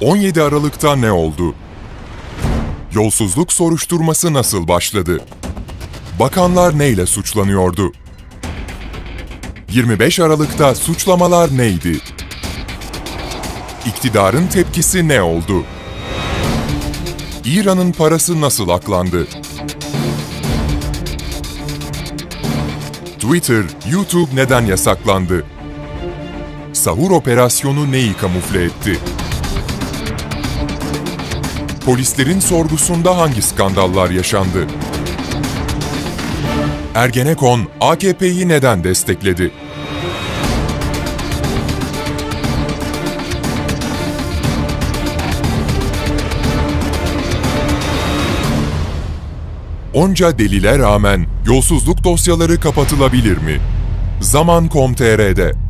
17 Aralık'ta ne oldu? Yolsuzluk soruşturması nasıl başladı? Bakanlar neyle suçlanıyordu? 25 Aralık'ta suçlamalar neydi? İktidarın tepkisi ne oldu? İran'ın parası nasıl aklandı? Twitter, YouTube neden yasaklandı? Sahur operasyonu neyi kamufle etti? Polislerin sorgusunda hangi skandallar yaşandı? Ergenekon AKP'yi neden destekledi? Onca delile rağmen yolsuzluk dosyaları kapatılabilir mi? Zaman.com.tr'de